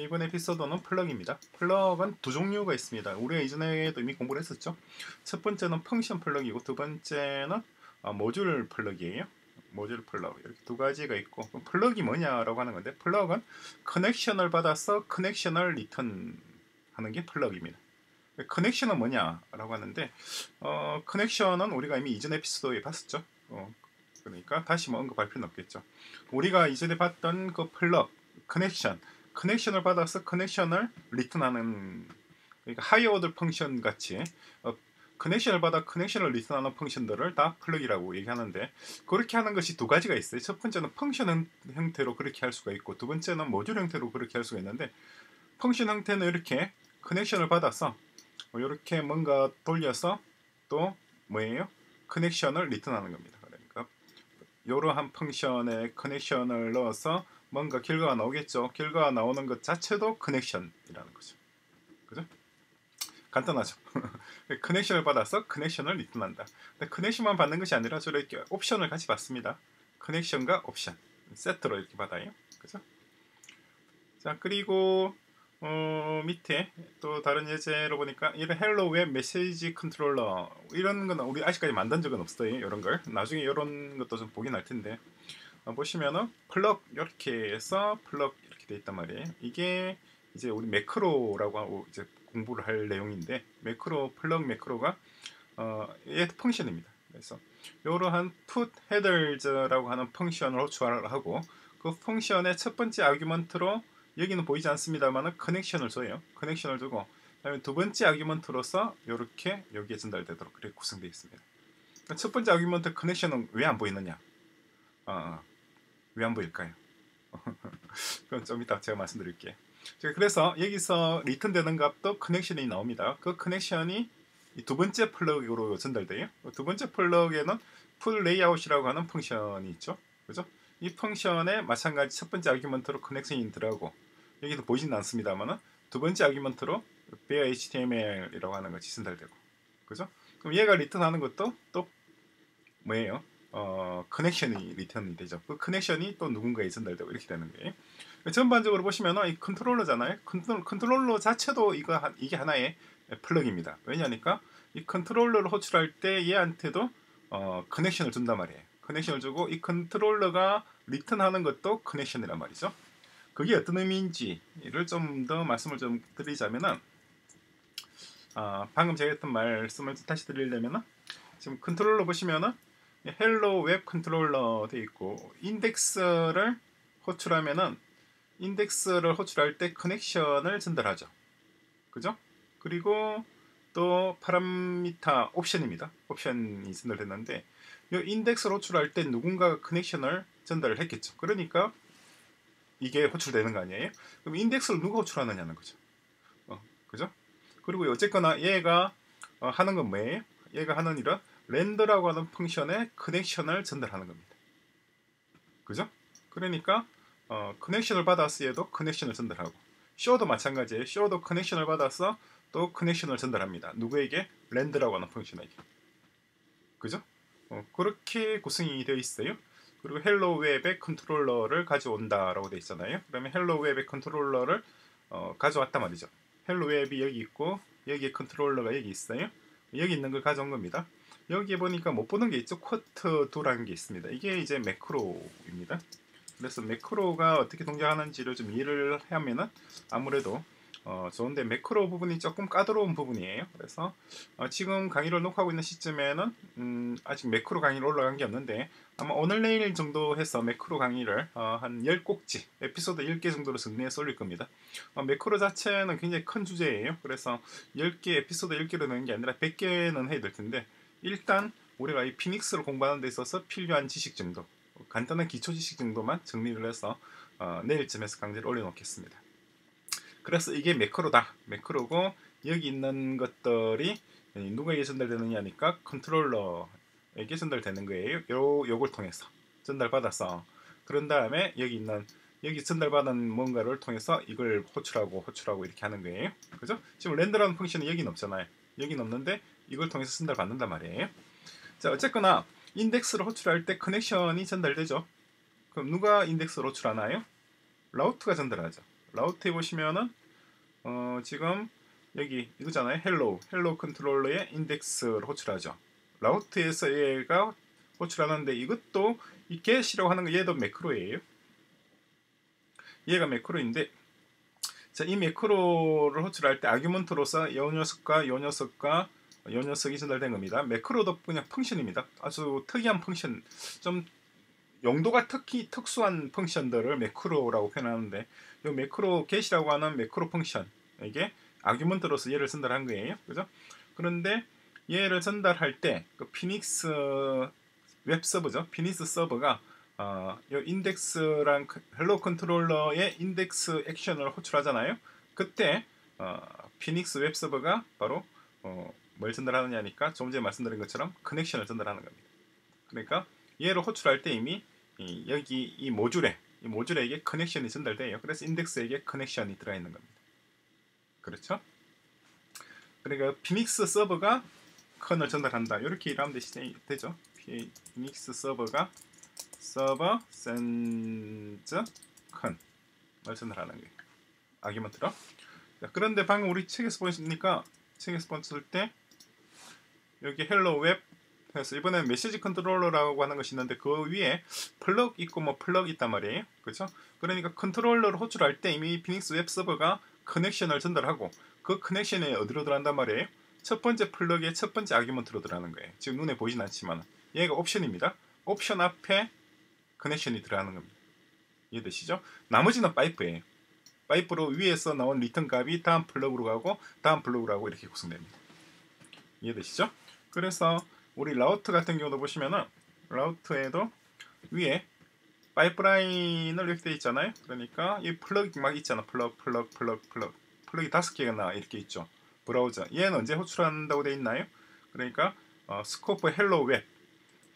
이번 에피소드는 plug입니다. plug은 두 종류가 있습니다. 우리가 이전에도 이미 공부를 했었죠. 첫 번째는 function plug이고 두 번째는 어, 모듈 plug이에요. 모듈 플럭 이렇게 두 가지가 있고 plug이 뭐냐라고 하는 건데 plug은 connection을 받아서 connection을 리턴 하는 게 plug입니다. connection은 뭐냐라고 하는데 어, connection은 우리가 이미 이전 에피소드에 봤었죠. 어, 그러니까 다시 뭐 언급할 필요는 없겠죠. 우리가 이전에 봤던 그 plug connection connection을 받아서 connection을 리턴하는 그러니까 higher order function 같이 어, connection을 받아 connection을 리턴하는 function들을 다 plug이라고 얘기하는데 그렇게 하는 것이 두 가지가 있어요. 첫 번째는 function 형태로 그렇게 할 수가 있고 두 번째는 모듈 형태로 그렇게 할 수가 있는데 function 형태는 이렇게 connection을 받아서 이렇게 뭔가 돌려서 또 뭐예요? connection을 리턴하는 겁니다. 그러니까 이러한 function에 connection을 넣어서 뭔가 결과가 나오겠죠. 결과가 나오는 것 자체도 connection이라는 거죠. 그죠? 간단하죠. connection을 받아서 connection을 리턴한다. 근데 connection만 받는 것이 아니라 저렇게 옵션을 같이 받습니다. connection과 옵션 세트로 이렇게 받아요. 그죠? 자 그리고 어, 밑에 또 다른 예제로 보니까 이런 HelloWeb 메시지 컨트롤러 이런 거는 우리 아직까지 만든 적은 없어요. 이런 걸 나중에 이런 것도 좀 보긴 할 텐데 어, 보시면은 플럭 이렇게 해서 플럭 이렇게 돼 있단 말이에요. 이게 이제 우리 매크로라고 하고 이제 공부를 할 내용인데 매크로 플럭 매크로가 어, 얘 function입니다. 그래서 이러한 put headers라고 하는 function을 호출하고 그 function의 첫 번째 argument로 여기는 보이지 않습니다만은 connection을 줘요. connection을 주고 그다음에 두 번째 argument로서 이렇게 여기에 전달되도록 그렇게 구성되어 있습니다. 그러니까 첫 번째 argument connection은 왜 안 보이느냐? 어, 보일까요? 그건 좀 이따 제가 말씀드릴게요. 그래서 여기서 리턴되는 값도 connection이 나옵니다. 그 connection이 두 번째 plug로 전달돼요. 두 번째 plug에는 put layout이라고 하는 function이 있죠. 그죠? 이 function에 마찬가지 첫 번째 argument로 connection이 들어가고 여기도 보이지는 않습니다만은 두 번째 argument로 bare HTML이라고 하는 것이 전달되고 그죠? 그럼 얘가 리턴하는 것도 또 뭐예요? 어, connection이 리턴이 되죠. 그 connection이 또 누군가에 전달되고 이렇게 되는 거예요. 전반적으로 보시면은 이 컨트롤러잖아요. 컨트롤, 컨트롤러 자체도 이거 이게 하나의 plug입니다. 왜냐니까 이 컨트롤러를 호출할 때 얘한테도 어, connection을 준단 말이에요. connection을 주고 이 컨트롤러가 리턴하는 것도 connection이란 말이죠. 그게 어떤 의미인지를 좀 더 말씀을 좀 드리자면은 아, 방금 제가 했던 말씀을 다시 드리려면은 지금 컨트롤러 보시면은 HelloWeb 컨트롤러 돼 있고 인덱스를 호출하면은 인덱스를 호출할 때 connection을 전달하죠. 그죠? 그리고 또 파라미터 옵션입니다. 옵션이 전달됐는데 이 인덱스를 호출할 때 누군가가 connection을 전달을 했겠죠. 그러니까 이게 호출되는 거 아니에요? 그럼 인덱스를 누가 호출하느냐는 거죠. 어, 그죠? 그리고 어쨌거나 얘가 어, 하는 건 뭐예요? 얘가 하는 일은 render라고 하는 function에 connection을 전달하는 겁니다. 그죠? 그러니까 어, connection을 받아서 얘도 connection을 전달하고 쇼도 마찬가지예요. 쇼도 connection을 받아서 또 connection을 전달합니다. 누구에게? render라고 하는 function에게. 그죠? 어, 그렇게 구성이 되어 있어요. 그리고 HelloWeb의 컨트롤러를 가져온다라고 되어 있잖아요. 그러면 HelloWeb의 컨트롤러를 어, 가져왔단 말이죠. HelloWeb이 여기 있고 여기에 컨트롤러가 여기 있어요. 여기 있는 걸 가져온 겁니다. 여기에 보니까 못 보는 게 있죠. quote do라는 게 있습니다. 이게 이제 매크로입니다. 그래서 매크로가 어떻게 동작하는지를 좀 이해를 하면은 아무래도 어, 좋은데 매크로 부분이 조금 까다로운 부분이에요. 그래서 어, 지금 강의를 녹화하고 있는 시점에는 음, 아직 매크로 강의를 올라간 게 없는데 아마 오늘 내일 정도 해서 매크로 강의를 어, 한 10꼭지 에피소드 10개 정도로 정리해서 올릴 겁니다. 어, 매크로 자체는 굉장히 큰 주제예요. 그래서 10개 에피소드 10개로 되는 게 아니라 100개는 해야 될 텐데 일단 우리가 이 피닉스를 공부하는 데 있어서 필요한 지식 정도 간단한 기초 지식 정도만 정리를 해서 어, 내일쯤에서 강의를 올려놓겠습니다. 그래서 이게 매크로다. 매크로고 여기 있는 것들이 누구에게 전달되느냐니까 컨트롤러에게 전달되는 거예요. 요 요걸 통해서 전달받아서 그런 다음에 여기 있는 여기 전달받은 뭔가를 통해서 이걸 호출하고 호출하고 이렇게 하는 거예요. 그죠? 지금 render라는 function이 여기는 없잖아요. 여기는 없는데 이걸 통해서 전달 받는단 말이에요. 자, 어쨌거나 인덱스를 호출할 때 connection이 전달되죠. 그럼 누가 인덱스를 호출하나요? route가 전달하죠. route에 보시면은 어, 지금 여기 이거잖아요. Hello Hello 컨트롤러의 인덱스를 호출하죠. route에서 얘가 호출하는데 이것도 이 get이라고 하는 거 얘도 매크로예요. 얘가 매크로인데 자, 이 매크로를 호출할 때 argument로서 요 녀석과 요 녀석과 요 녀석이 전달된 겁니다. 매크로도 그냥 function입니다. 아주 특이한 function, 좀 용도가 특히 특수한 function들을 매크로라고 표현하는데 이 매크로 get이라고 하는 매크로 function에게 argument로서 얘를 전달한 거예요. 그죠? 그런데 얘를 전달할 때 그 피닉스 웹 서버죠. 피닉스 서버가 어, 이 인덱스랑 Hello 컨트롤러의 인덱스 액션을 호출하잖아요. 그때 어, 피닉스 웹 서버가 바로 어, 뭘 전달하느냐니까 좀 전에 말씀드린 것처럼 connection을 전달하는 겁니다. 그러니까 얘를 호출할 때 이미 이, 여기 이 모듈에 이 모듈에게 connection이 전달돼요. 그래서 인덱스에게 connection이 들어 있는 겁니다. 그렇죠? 그러니까 피닉스 서버가 conn을 전달한다. 이렇게 이해하면 되죠. 피닉스 서버가 server sends conn을 전달하는 게 argument로. 그런데 방금 우리 책에서 보시니까 책에서 봤을 때 여기 Hello Web 해서 이번에 메시지 컨트롤러라고 하는 것이 있는데 그 위에 플럭 있고 뭐 플럭 있단 말이에요. 그렇죠? 그러니까 컨트롤러를 호출할 때 이미 피닉스 웹 서버가 connection을 전달하고 그 connection이 어디로 들어간단 말이에요? 첫 번째 plug의 첫 번째 argument로 들어가는 거예요. 지금 눈에 보이진 않지만 얘가 옵션입니다. 옵션 앞에 connection이 들어가는 겁니다. 이해되시죠? 나머지는 파이프예요. 파이프로 위에서 나온 리턴 값이 다음 plug로 가고 다음 plug로 가고 이렇게 구성됩니다. 이해되시죠? 그래서 우리 route 같은 경우도 보시면은 route에도 위에 파이프라인을 이렇게 돼 있잖아요. 그러니까 이 플러그 막 있잖아. 플러그, 플러그, 플러그, 플러그. 플러그 다섯 개가 나 이렇게 있죠. 브라우저. 얘는 언제 호출한다고 돼 있나요? 그러니까 어, 스코프 헬로 웹.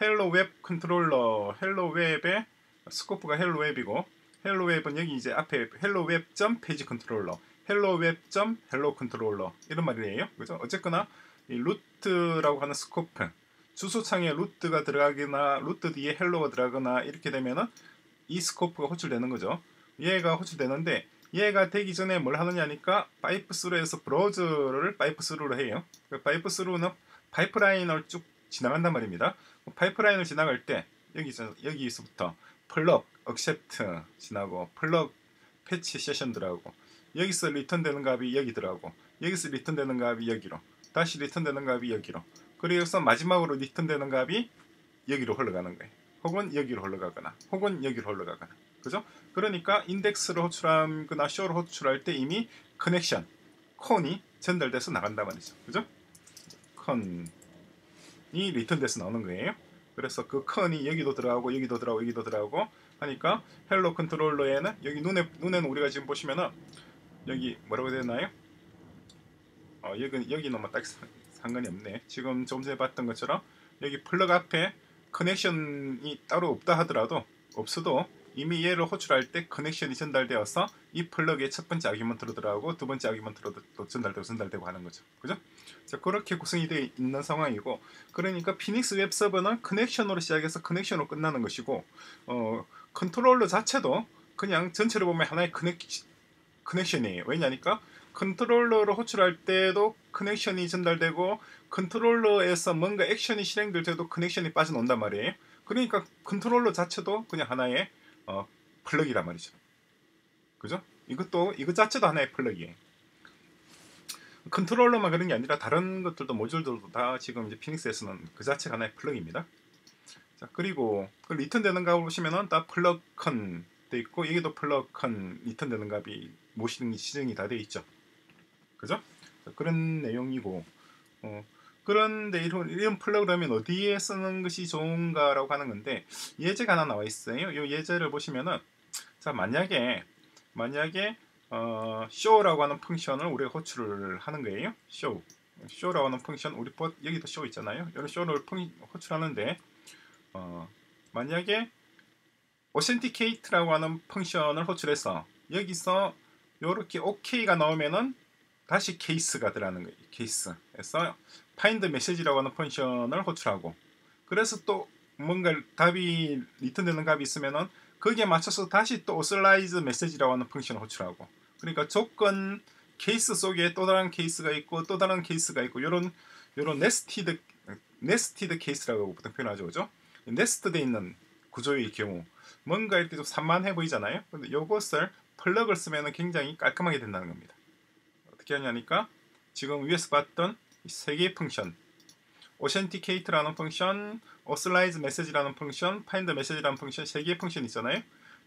헬로 웹 컨트롤러 헬로 웹의 스코프가 헬로 웹이고 헬로 웹은 여기 이제 앞에 Hello Web 점 페이지 컨트롤러 Hello Web 점 Hello 컨트롤러 이런 말이에요. 그죠? 어쨌거나 이 루트라고 하는 scope 주소창에 루트가 들어가거나 루트 뒤에 hello가 들어가거나 이렇게 되면은 이 scope가 호출되는 거죠. 얘가 호출되는데 얘가 되기 전에 뭘 하느냐니까 pipe through에서 브라우저를 파이프 스루로 해요. 그 pipe through는 파이프라인을 쭉 지나간단 말입니다. 파이프라인을 지나갈 때 여기 여기서부터 plug, accept 지나고 plug fetch session 들어가고 여기서 리턴 되는 값이 여기 들어가고 여기서 리턴 되는 값이 여기로 다시 리턴되는 값이 여기로 그래서 마지막으로 리턴되는 값이 여기로 흘러가는 거예요. 혹은 여기로 흘러가거나 혹은 여기로 흘러가거나 그죠? 그러니까 인덱스를 호출하거나 show를 호출할 때 이미 connection conn이 전달돼서 나간다 말이죠. 그죠? conn이 리턴돼서 나오는 거예요. 그래서 그 conn이 여기도 들어가고 여기도 들어가고 여기도 들어가고 하니까 Hello 컨트롤러에는 여기 눈에 눈에는 우리가 지금 보시면은 여기 뭐라고 되나요? 어 여기 여기는 뭐 딱 상관이 없네. 지금 좀 전에 봤던 것처럼 여기 플러그 앞에 connection이 따로 없다 하더라도 없어도 이미 얘를 호출할 때 connection이 전달되어서 이 플러그의 첫 번째 argument로 들어가고 두 번째 argument로 또 전달되고 전달되고 하는 거죠. 그죠? 자, 그렇게 구성이 되어 있는 상황이고 그러니까 피닉스 웹 서버는 connection으로 시작해서 connection으로 끝나는 것이고 어, 컨트롤러 자체도 그냥 전체로 보면 하나의 connec, connection이에요. 왜냐니까 컨트롤러를 호출할 때도 connection이 전달되고 컨트롤러에서 뭔가 액션이 실행될 때도 connection이 빠져나온단 말이에요. 그러니까 컨트롤러 자체도 그냥 하나의 어, 플러그란 말이죠. 그죠? 이것도 이것 자체도 하나의 플러그예요. 컨트롤러만 그런 게 아니라 다른 것들도 모듈들도 다 지금 이제 피닉스에서는 그 자체가 하나의 플러그입니다. 자 그리고 그 리턴 되는 값을 보시면은 다 플러컨 돼 있고 여기도 플러컨 리턴 되는 값이 모시는 시정이 다 돼 있죠. 그죠? 그런 내용이고 어, 그런데 이런, 이런 플러그램은 어디에 쓰는 것이 좋은가라고 하는 건데 예제가 하나 나와 있어요. 이 예제를 보시면은 자 만약에 만약에 어, show라고 하는 function을 우리가 호출을 하는 거예요. show show라고 하는 function 우리 버, 여기도 show 있잖아요. 이런 show를 func, 호출하는데 어, 만약에 authenticate라고 하는 function을 호출해서 여기서 이렇게 OK가 나오면은 다시 케이스가 들어가는 거예요. 케이스에서 find message라고 하는 function을 호출하고 그래서 또 뭔가 답이 리턴되는 값이 있으면은 거기에 맞춰서 다시 또 authorize message라고 하는 function을 호출하고 그러니까 조건 케이스 속에 또 다른 케이스가 있고 또 다른 케이스가 있고 이런 이런 nested nested 케이스라고 보통 표현하죠, 그죠? nest돼 있는 구조의 경우 뭔가 이렇게 좀 산만해 보이잖아요. 근데 이것을 plug을 쓰면 굉장히 깔끔하게 된다는 겁니다. 어떻게 하냐니까 지금 위에서 봤던 세 개의 function authenticate라는 function, authorize message라는 function, find message라는 function 세 개의 function 있잖아요.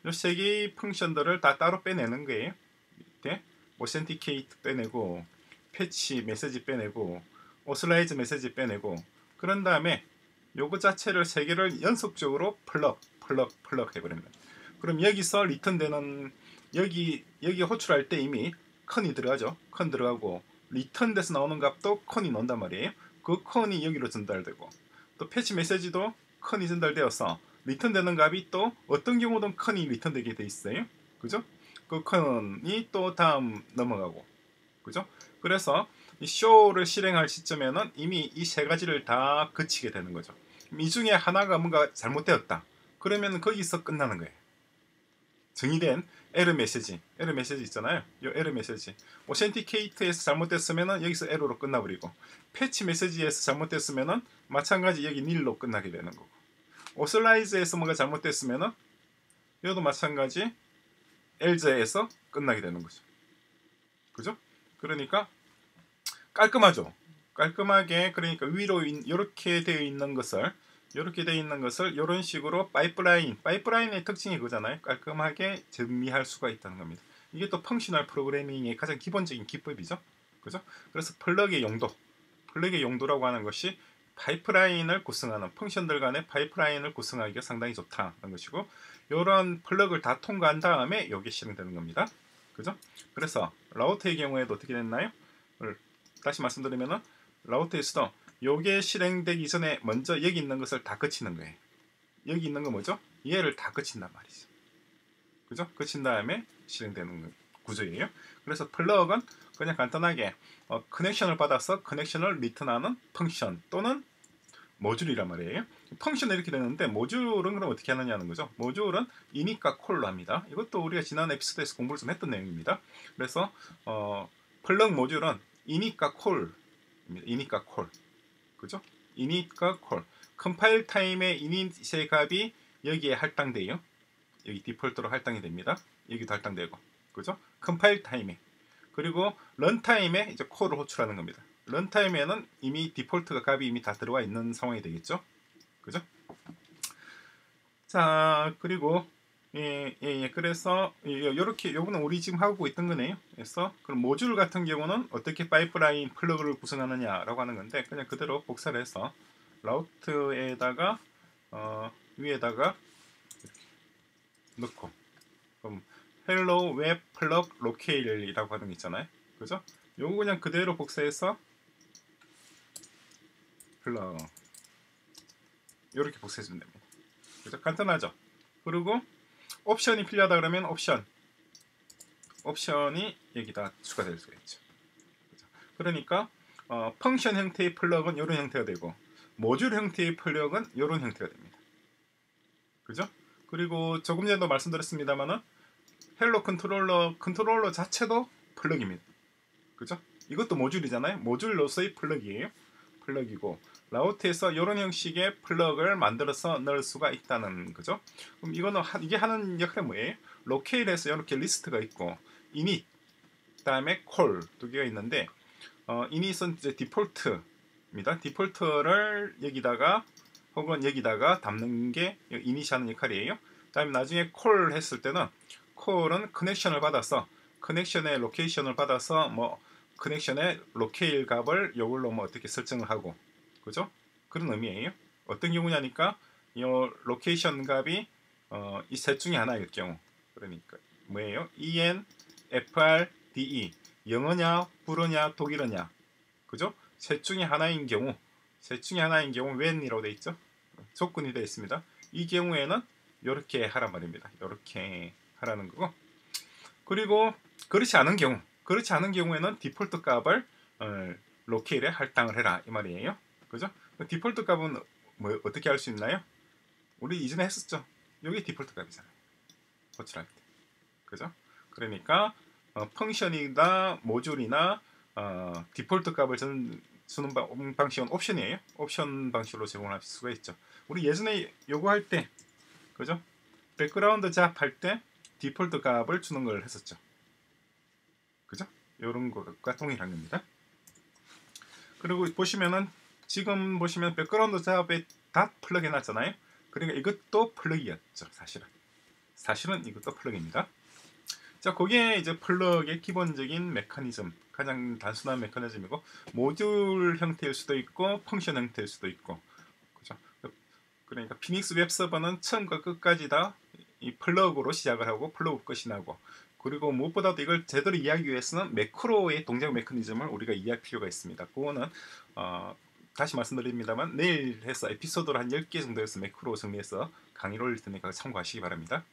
이 세 개의 function들을 다 따로 빼내는 거예요. 이렇게 authenticate 빼내고 fetch message 빼내고 authorize message 빼내고 그런 다음에 요거 자체를 세 개를 연속적으로 plug plug plug 해버립니다. 그럼 여기서 리턴되는 여기 여기 호출할 때 이미 conn이 들어가죠. conn 들어가고 리턴 돼서 나오는 값도 conn이 넣는단 말이에요. 그 conn이 여기로 전달되고 또 fetch message도 conn이 전달되어서 리턴되는 값이 또 어떤 경우든 conn이 리턴되게 돼 있어요. 그죠? 그 conn이 또 다음 넘어가고 그죠? 그래서 이 show를 실행할 시점에는 이미 이 세 가지를 다 거치게 되는 거죠. 이 중에 하나가 뭔가 잘못되었다. 그러면 거기서 끝나는 거예요. 정의된 에러 메시지, 에러 메시지 있잖아요. 이 에러 메시지. 오센티케이트에서 잘못됐으면은 여기서 에러로 끝나버리고, 패치 메시지에서 잘못됐으면은 마찬가지 여기 닐로 끝나게 되는 거고, 오슬라이즈에서 뭔가 잘못됐으면은 이것도 마찬가지 엘즈에서 끝나게 되는 거죠. 그죠? 그러니까 깔끔하죠. 깔끔하게 그러니까 위로 이렇게 되어 있는 것을 이렇게 되어 있는 것을 이런 식으로 파이프라인, 파이프라인의 특징이 그잖아요. 깔끔하게 정리할 수가 있다는 겁니다. 이게 또 functional 프로그래밍의 가장 기본적인 기법이죠. 그죠? 그래서 plug의 용도, plug의 용도라고 하는 것이 파이프라인을 구성하는 function들 간의 파이프라인을 구성하기가 상당히 좋다는 것이고 이런 plug을 다 통과한 다음에 이게 실행되는 겁니다. 그죠? 그래서 라우터의 경우에도 어떻게 됐나요? 다시 말씀드리면은 라우터에서도 요게 실행되기 전에 먼저 여기 있는 것을 다 거치는 거예요. 여기 있는 거 뭐죠? 얘를 다 거친단 말이죠. 그죠? 거친 다음에 실행되는 구조예요. 그래서 plug은 그냥 간단하게 어, connection을 받아서 connection을 리턴하는 function 또는 모듈이란 말이에요. function은 이렇게 되는데 모듈은 그럼 어떻게 하느냐는 거죠. 모듈은 init과 call로 합니다. 이것도 우리가 지난 에피소드에서 공부를 좀 했던 내용입니다. 그래서 어, 플럭 모듈은 init과 call입니다. init과 call. 그죠? init과 call. 컴파일 타임의 이닛의 값이 여기에 할당돼요. 여기 디폴트로 할당이 됩니다. 여기도 할당되고. 그죠? 컴파일 타임에. 그리고 runtime에 이제 call을 호출하는 겁니다. runtime에는 이미 디폴트가 값이 이미 다 들어와 있는 상황이 되겠죠. 그죠? 자, 그리고 예, 예, 예. 그래서 이렇게 요거는 우리 지금 하고 있던 거네요. 그래서 그럼 모듈 같은 경우는 어떻게 파이프라인 plug를 구성하느냐라고 하는 건데 그냥 그대로 복사를 해서 route에다가 어, 위에다가 넣고 그럼 Hello Web Plug Locale이라고 하는 게 있잖아요. 그죠? 요거 그냥 그대로 복사해서 플럭 이렇게 복사해주면 됩니다. 그죠? 간단하죠? 그리고 옵션이 필요하다 그러면 옵션 옵션이 여기다 추가될 수가 있죠. 그러니까 어, function 형태의 plug은 이런 형태가 되고 모듈 형태의 plug은 이런 형태가 됩니다. 그죠? 그리고 조금 전에도 말씀드렸습니다만은 Hello Controller 컨트롤러 자체도 plug입니다. 그죠? 이것도 모듈이잖아요. 모듈로서의 plug이에요. plug이고 route에서 이런 형식의 plug을 만들어서 넣을 수가 있다는 거죠. 그럼 이거는 하, 이게 하는 역할이 뭐예요? locale에서 이렇게 리스트가 있고 init 그다음에 call 두 개가 있는데 어, init은 이제 디폴트입니다. 디폴트를 여기다가 혹은 여기다가 담는 게 init이 하는 역할이에요. 그다음에 나중에 call 했을 때는 call은 connection을 받아서 connection의 location을 받아서 뭐 connection의 locale 값을 이걸로 뭐 어떻게 설정을 하고 그죠? 그런 의미예요. 어떤 경우냐니까 이 location 값이 어, 이 셋 중에 하나일 경우 그러니까 뭐예요? EN, FR, DE 영어냐, 불어냐, 독일어냐 그죠? 셋 중에 하나인 경우 셋 중에 하나인 경우 when이라고 되어 있죠? 조건이 되어 있습니다. 이 경우에는 이렇게 하란 말입니다. 이렇게 하라는 거고 그리고 그렇지 않은 경우 그렇지 않은 경우에는 디폴트 값을 어, 로케일에 할당을 해라 이 말이에요. 그죠? 디폴트 값은 뭐 어떻게 할 수 있나요? 우리 이전에 했었죠. 여기 디폴트 값이잖아요. 호출할 때. 그죠? 그러니까 어, function이나 모듈이나 어, 디폴트 값을 주는, 주는 방- 방식은 옵션이에요. 옵션 방식으로 제공할 수가 있죠. 우리 예전에 요거 할 때 그죠? background job 할 때 디폴트 값을 주는 걸 했었죠. 그죠? 이런 것과 동일한 겁니다. 그리고 보시면은 지금 보시면 background job에 다 플러그 해놨잖아요. 그러니까 이것도 plug였죠, 사실은. 사실은 이것도 plug입니다. 자, 거기에 이제 plug의 기본적인 메커니즘, 가장 단순한 메커니즘이고 모듈 형태일 수도 있고 function 형태일 수도 있고, 그죠? 그러니까 피닉스 웹 서버는 처음과 끝까지 다 이 plug로 시작을 하고 플러그 끝이 나고 그리고 무엇보다도 이걸 제대로 이해하기 위해서는 매크로의 동작 메커니즘을 우리가 이해할 필요가 있습니다. 그거는 어, 다시 말씀드립니다만 내일 해서 에피소드로 한 10개 정도에서 매크로 정리해서 강의를 올릴 테니까 참고하시기 바랍니다.